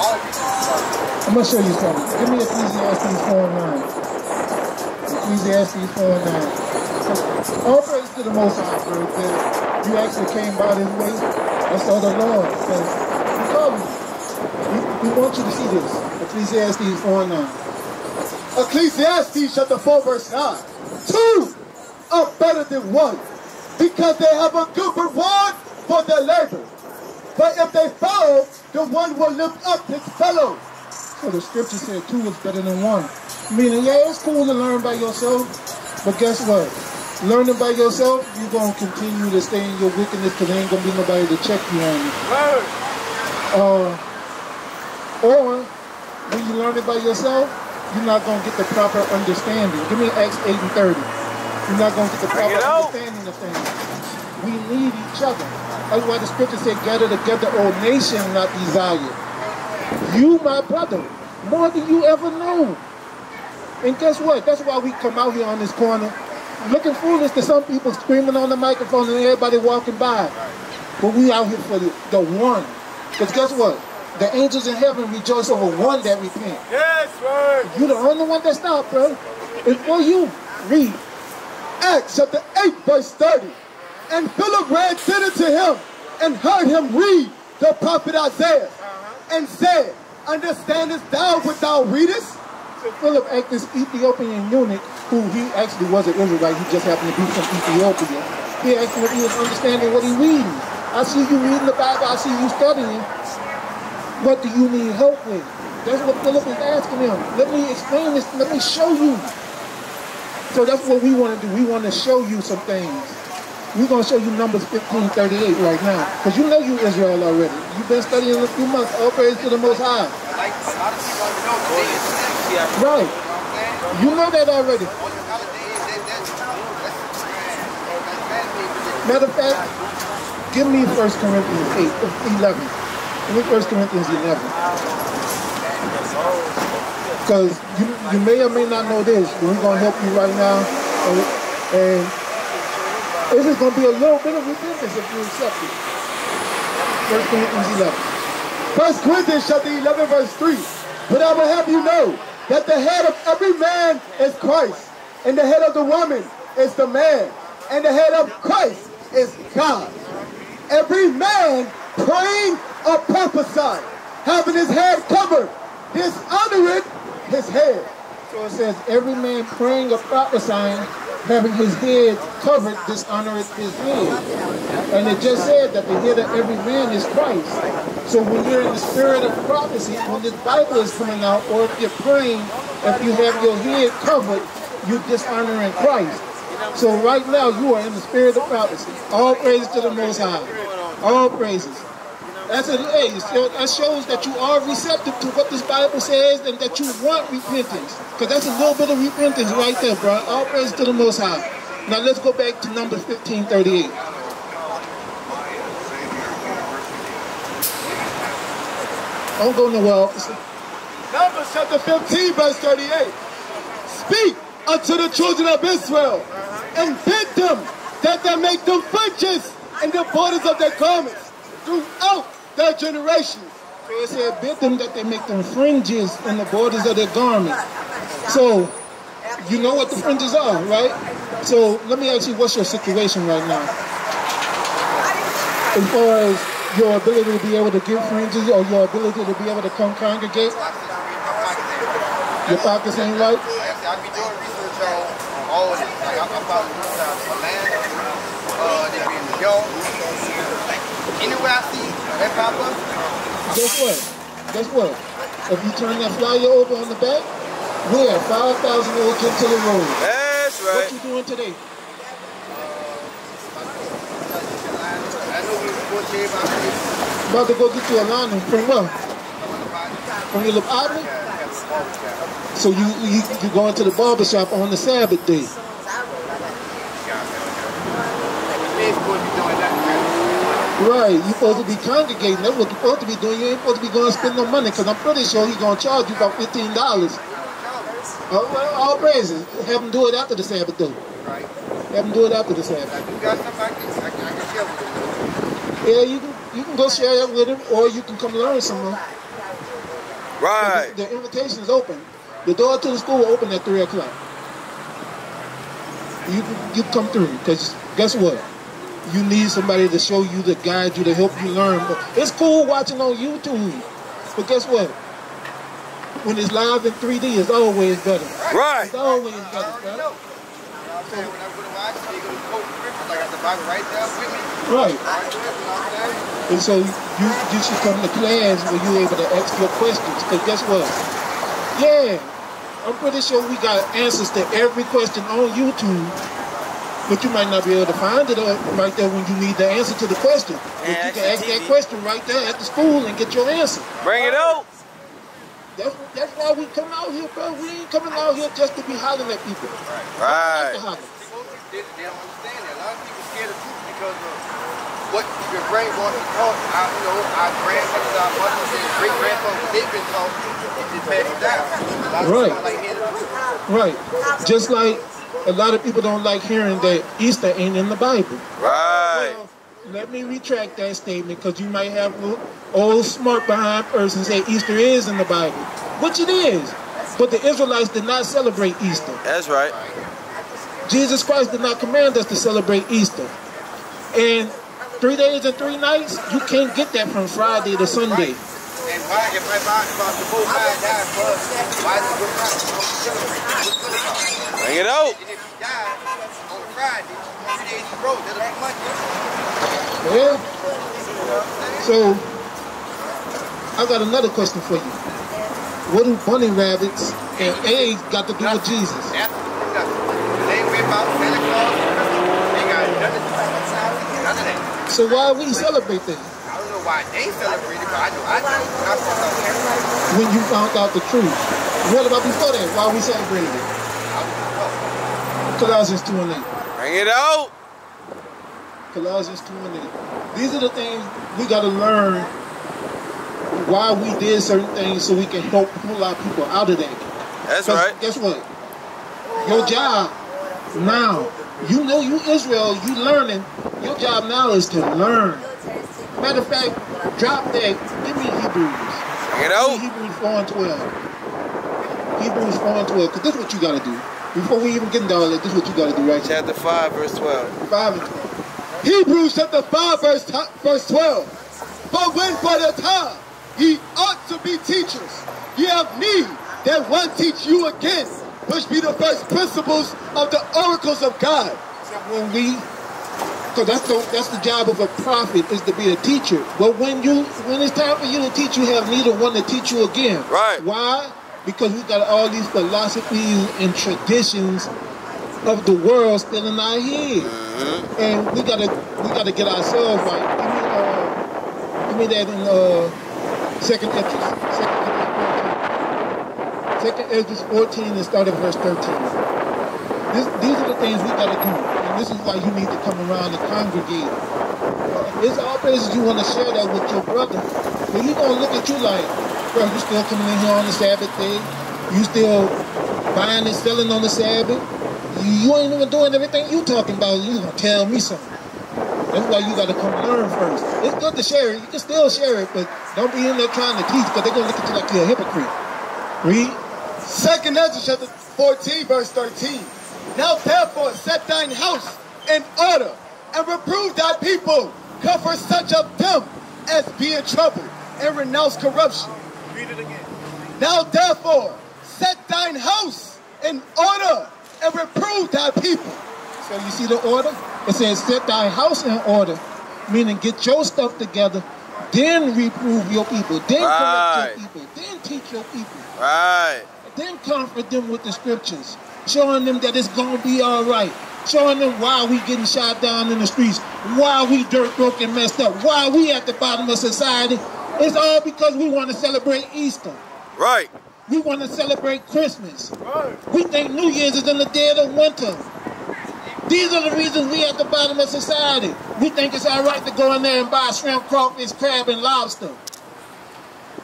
I'm gonna show you something. Give me Ecclesiastes 4 and 9. Ecclesiastes 4 and 9. So, all praise to the Most High, bro. That you actually came by this way. That's all the Lord. Because He called we want you to see this. Ecclesiastes 4 and 9. Ecclesiastes chapter 4 verse 9. Two are better than one because they have a good reward for their labor. But if they fall, the one will lift up his fellow. So the scripture said two is better than one. Meaning, yeah, it's cool to learn by yourself, but guess what? Learning by yourself, you're going to continue to stay in your wickedness because there ain't going to be nobody to check you on it. Uh, or when you learn it by yourself, you're not going to get the proper understanding. Give me Acts 8 and 30. You're not going to get the proper understanding of things. We need each other. That's why the scripture said, gather together, all nation not desire. You, my brother, more than you ever know. And guess what? That's why we come out here on this corner looking foolish to some people screaming on the microphone and everybody walking by. But we out here for the, the one. Because guess what? The angels in heaven rejoice over one that repent. Yes, word. You're the only one that stopped, bro. It's for you. Read. Acts chapter 8 verse 30. And Philip ran thither to him and heard him read the prophet Isaiah uh-huh. and said, Understandest thou what thou readest? So Philip asked this Ethiopian eunuch, who he actually was an Israelite, he just happened to be from Ethiopia. He asked him if he was understanding what he reading. I see you reading the Bible, I see you studying. What do you need help with? That's what Philip is asking him. Let me explain this, let me show you. So that's what we want to do. We want to show you some things. We're going to show you Numbers 1538 right now. Because you know you Israel already. You've been studying a few months. All praise to the Most High. Like, know the day is empty. Right. You know that already. Matter of fact, give me 1 Corinthians 8, 11. Give me 1 Corinthians 11. Because you, you may or may not know this, but we're going to help you right now. And, and this is going to be a little bit of repentance if you accept it. 1 Corinthians 11. First Corinthians chapter 11 verse 3. But I will have you know that the head of every man is Christ, and the head of the woman is the man, and the head of Christ is God. Every man praying or prophesying, having his head covered, dishonoring his head. So it says, every man praying or prophesying, having his head covered, dishonoreth his head. And it just said that the head of every man is Christ. So when you're in the spirit of prophecy, when this Bible is coming out, or if you're praying, if you have your head covered, you're dishonoring Christ. So right now, you are in the spirit of prophecy. All praises to the Most High. All praises. That's a, hey, that shows that you are receptive to what this Bible says and that you want repentance. Because that's a little bit of repentance right there, bro. All praise to the Most High. Now let's go back to number 1538. Don't go nowhere, officer. Numbers chapter 15 verse 38. Speak unto the children of Israel and bid them that they make them fringes in the borders of their garments throughout their generation. So it said, bid them that they make them fringes in the borders of their garments. So, you know what the fringes are, right? So, let me ask you, what's your situation right now? As far as your ability to be able to give fringes or your ability to be able to come congregate, your pockets ain't right? I be doing research on all of this. Like, I'm about to land, uh, they be in New York. Anywhere I see that Guess what? Guess what? If you turn that flyer over on the back, we're at 5,000 Old Gentilly Road. That's right. What you doing today? I know we was supposed to shave our. About to go get you a lining from where? From your little? So you, you you going to the barber shop on the Sabbath day. We ain't supposed to be doing that. Right, you're supposed to be congregating. That's what you're supposed to be doing. You ain't supposed to be going to spend no money because I'm pretty sure he's going to charge you about $15. All, well, all praises. Have him do it after the Sabbath though. Right. Have him do it after the Sabbath. You got something I can, I can, I can share with you. Yeah, you can, you can go share that with them, or you can come learn some. Right. The, the invitation is open. The door to the school will open at three o'clock. You can- you come through because guess what? You need somebody to show you, to guide you, to help you learn. But it's cool watching on YouTube, but guess what? When it's live in 3D, it's always better. Right. It's always better, already bro. know. You know what I'm saying? When I go to watch, they go to quote scriptures. I got the Bible right there with me. Right. Right there, you know what I'm saying? And so you you should come to class where you're able to ask your questions. Because guess what? Yeah, I'm pretty sure we got answers to every question on YouTube. But you might not be able to find it uh, right there when you need the answer to the question. But Yeah, you can ask ask that question right there at the school and get your answer. Bring it out. That's, that's why we come out here, bro. We ain't coming out here just to be hollering at people. Right. To holler. They, they don't understand that. A lot of people scared of truth because of what you've been brainwashed and taught. Our, you know, our grandmothers, our mothers, and great grandfathers, they've been taught and just passed it down. A lot of Right. like hearing the truth. Right. Just like a lot of people don't like hearing that Easter ain't in the Bible. Right. Well, let me retract that statement because you might have a old smart behind person say Easter is in the Bible, which it is. But the Israelites did not celebrate Easter. That's right. Jesus Christ did not command us to celebrate Easter. And three days and three nights, you can't get that from Friday to Sunday. And why, if I about the Bring it out. And if he died on Friday, three days in a row, that'll be Monday. Yeah. So, I got another question for you. What do bunny rabbits and eggs got to do with Jesus? Absolutely nothing. They ain't worried about Santa Claus. They got nothing to do with None of that. So why we celebrate that? I don't know why they celebrate it, but I know I know. When I found out that, When you found out the truth. What about before that? Why we celebrated it? I was just Colossians 2 and 8. Bring it out. Colossians 2 and 8. These are the things we got to learn why we did certain things so we can help pull our people out of that. That's right. Guess what? Your job now, you know you Israel, you learning. Your job now is to learn. Matter of fact, drop that. Give me Hebrews. Bring it out. Hebrews 4 and 12. Hebrews 4 and 12. Because this is what you got to do. Before we even get into all that, this is what you got to do right here. Chapter 5, verse 12. 5 and 12. Hebrews chapter 5 verse, t- verse 12. But when for the time ye ought to be teachers, ye have need that one teach you again, which be the first principles of the oracles of God. when we because that's the that's the job of a prophet is to be a teacher but when you when it's time for you to teach you have need of one to teach you again Right. why because we got all these philosophies and traditions of the world still in our head. And we gotta we gotta get ourselves right. Give me uh give me that in uh second Esdras second Esdras 14 second Esdras 14 and start at verse 13 this, these are the things we got to do, and this is why you need to come around and congregate. It's all places you want to share that with your brother, but he gonna look at you like, bro, you still coming in here on the Sabbath day? You still buying and selling on the Sabbath? You, you ain't even doing everything you talking about. You gonna tell me something? That's why you got to come learn first. It's good to share it. You can still share it, but don't be in there trying to teach because they're gonna look at you like you're a hypocrite. Read. Second Ezra chapter 14 verse 13. Now therefore set thine house in order and reprove thy people, comfort such of them as be in trouble and renounce corruption. Read it again. Now therefore set thine house in order and reprove thy people. So you see the order? It says, set thy house in order, meaning get your stuff together, then reprove your people, then Right. correct your people, then teach your people, Right. then comfort them with the scriptures, showing them that it's gonna be all right, showing them why we getting shot down in the streets, why we dirt broke and messed up, why we at the bottom of society. It's all because we want to celebrate Easter. Right. We want to celebrate Christmas. Right. We think New Year's is in the dead of winter. These are the reasons we at the bottom of society. We think it's all right to go in there and buy shrimp, crawfish, crab, and lobster.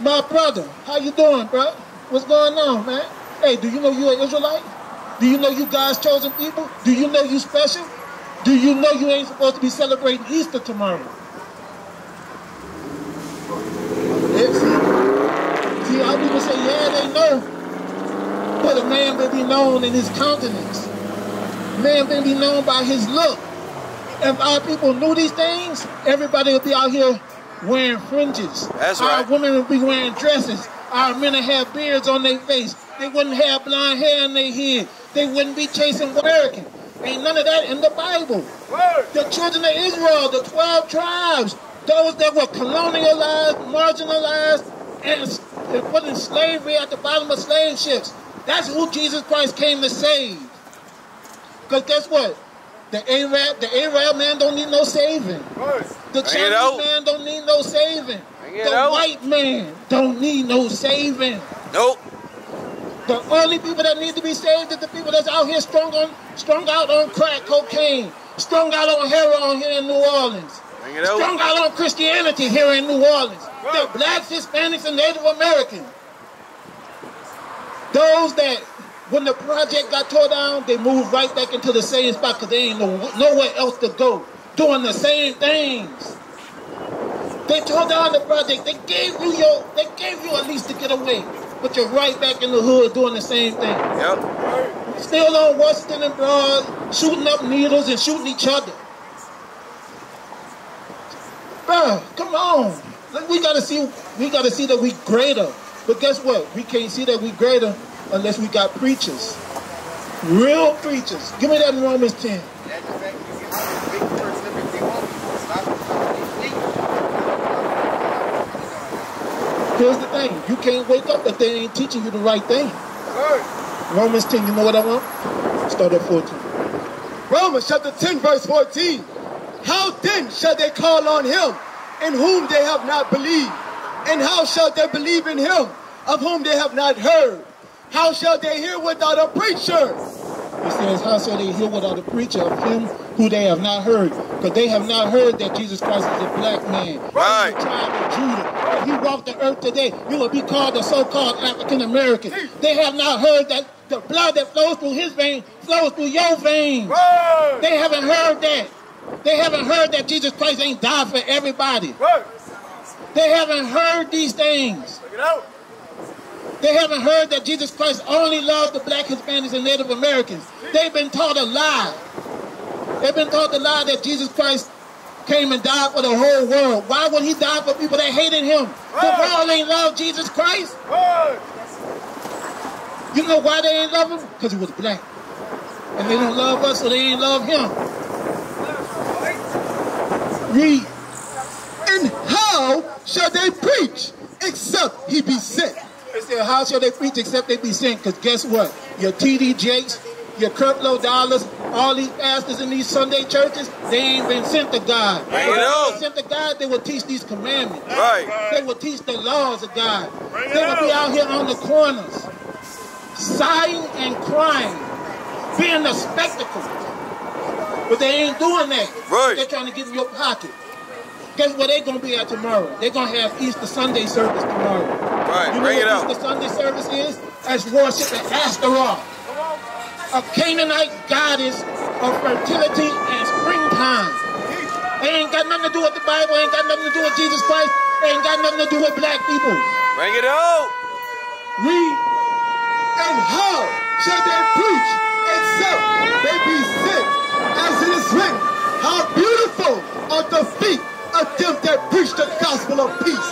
My brother, how you doing, bro? What's going on, man? Hey, do you know you're an Israelite? Do you know you God's chosen people? Do you know you special? Do you know you ain't supposed to be celebrating Easter tomorrow? They know. But a man will be known in his countenance. Man will be known by his look. If our people knew these things, everybody would be out here wearing fringes. That's our right. women would be wearing dresses. Our men would have beards on their face. They wouldn't have blonde hair in their head. They wouldn't be chasing American. Ain't none of that in the Bible. The children of Israel, the 12 tribes, those that were colonialized, marginalized, and and put in slavery at the bottom of slave ships. That's who Jesus Christ came to save. Because guess what? The Arab, the Arab man don't need no saving. The Bring Chinese man don't need no saving. The out. white man don't need no saving. Nope. The only people that need to be saved is the people that's out here strung on, strung out on crack cocaine, strung out on heroin here in New Orleans, Bring it strung out. out on Christianity here in New Orleans. The blacks, Hispanics, and Native Americans. Those that, when the project got tore down, they moved right back into the same spot because they ain't no, nowhere else to go, doing the same things. They tore down the project. They gave you your, they gave you a lease to get away, but you're right back in the hood doing the same thing. Yep. Still on Washington and Broad, shooting up needles and shooting each other. Bruh, come on. Like, we gotta see, we gotta see that we greater. But guess what? We can't see that we greater unless we got preachers. Real preachers. Give me that in Romans 10. That's the fact you get a big person every they want. Stop it. Here's the thing. You can't wake up if they ain't teaching you the right thing. Romans 10, you know what I want? Start at 14. Romans chapter 10, verse 14. How then shall they call on him in whom they have not believed? And how shall they believe in him of whom they have not heard? How shall they hear without a preacher? It says, How shall they hear without a preacher of him who they have not heard? Because they have not heard that Jesus Christ is a black man. Right. He's the tribe of Judah. If he walked the earth today, you will be called a so-called African American. They have not heard that the blood that flows through his vein flows through your veins. They haven't heard that. They haven't heard that Jesus Christ ain't died for everybody. They haven't heard these things. They haven't heard that Jesus Christ only loved the black Hispanics and Native Americans. They've been taught a lie. They've been taught the lie that Jesus Christ came and died for the whole world. Why would he die for people that hated him? The world ain't love Jesus Christ. You know why they ain't love him? Because he was black. And they don't love us, so they ain't love him. Read. And how shall they preach except he be sent? They said, how shall they preach except they be sent? Because guess what? Your TD Jakes, your Creflo Dollars, all these pastors in these Sunday churches, they ain't been sent to God. Bring it If they out. were sent to God, they would teach these commandments. Right. They would teach the laws of God. They would be out here on the corners, sighing and crying, being a spectacle. But they ain't doing that. Right. They're trying to get in your pocket. Guess where they're gonna be at tomorrow? They're gonna have Easter Sunday service tomorrow. Right. You know Bring it what out. Easter Sunday service is? As worship at Astaroth, a Canaanite goddess of fertility and springtime. They ain't got nothing to do with the Bible, ain't got nothing to do with Jesus Christ, ain't got nothing to do with black people. Bring it out. Read. And how shall they preach except they be sent? As it is written, how beautiful are the feet of them that preach the gospel of peace.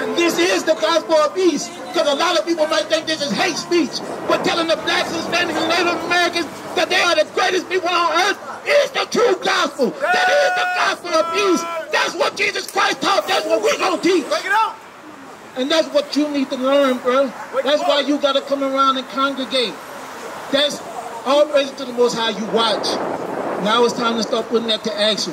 And this is the gospel of peace. Because a lot of people might think this is hate speech. But telling the blacks, Hispanics, and Native Americans that they are the greatest people on earth is the true gospel. That is the gospel of peace. That's what Jesus Christ taught. That's what we're going to teach. And that's what you need to learn, bro. That's why you got to come around and congregate. That's all praise to the Most High you watch. Now it's time to start putting that to action.